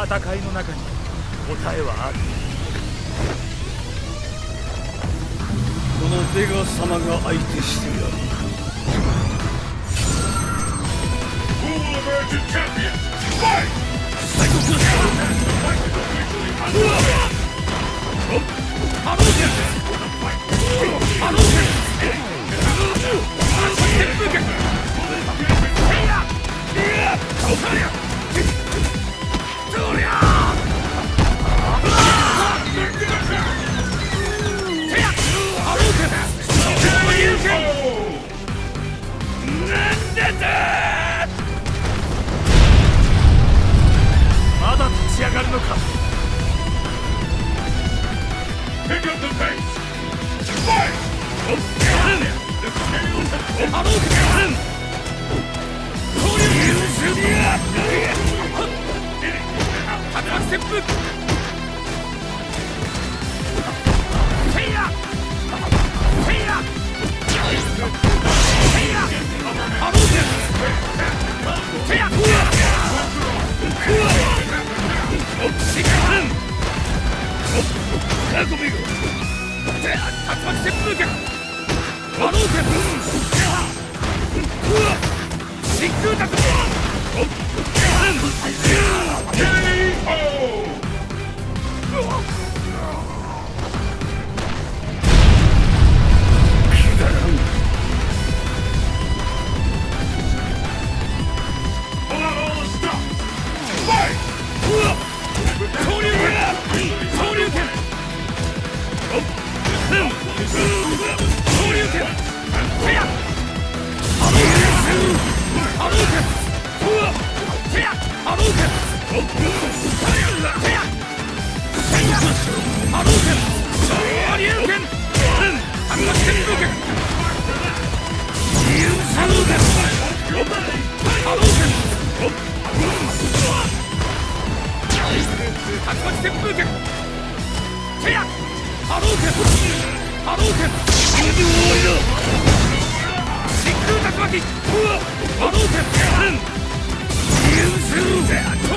戦いの中に答えはある。このベガ様が相手してやる Who まだ立ち上がるのか the pace! Fight! 波動拳そういう拳竜巻旋風ラゴミゴ竜巻旋風拳波動拳真竜波動拳これで終わりだ真空竜巻波動拳昇竜拳